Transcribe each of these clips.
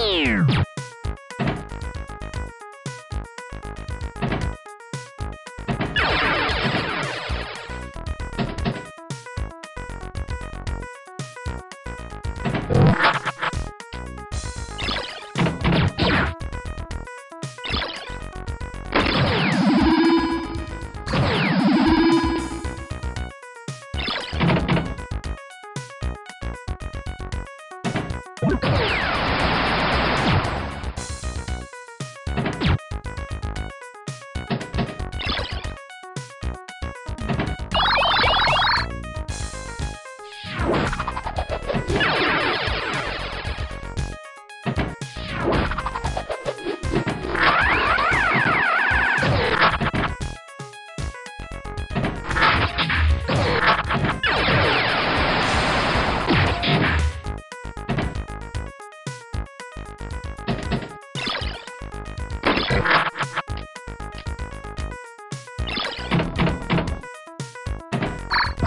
you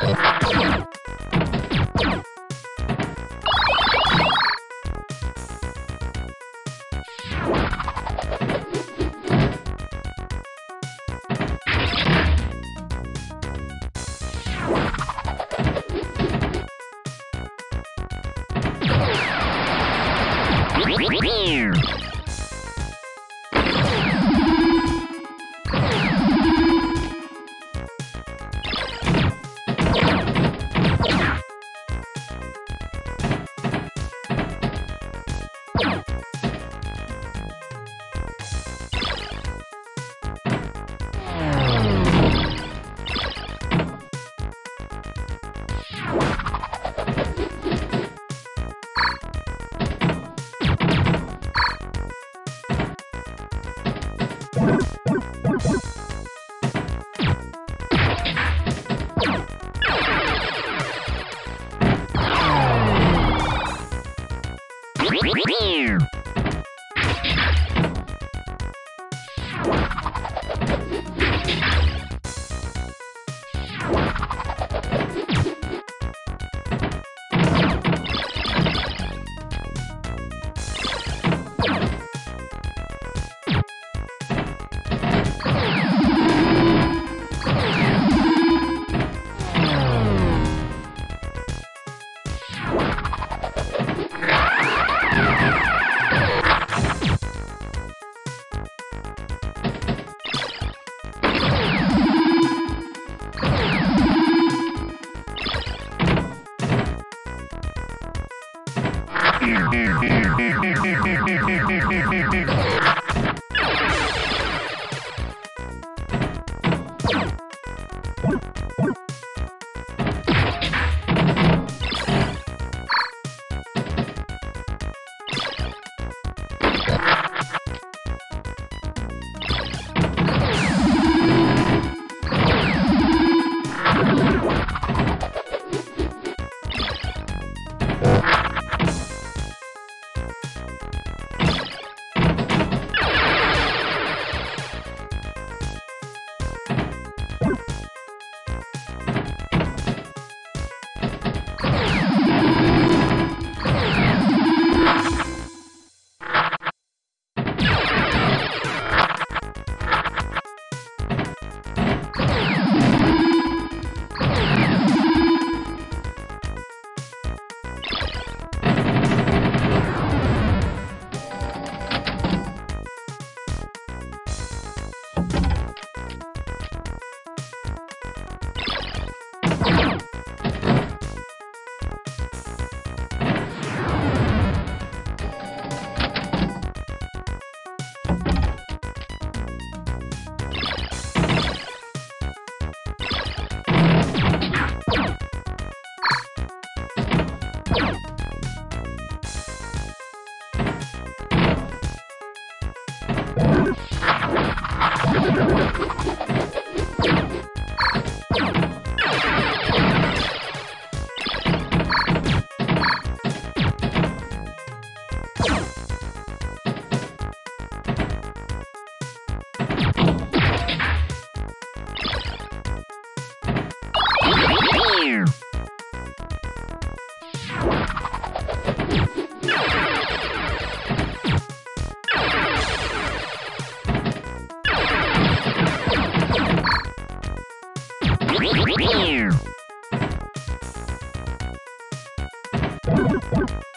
Meow. Meow. Thank you. ¡Gracias!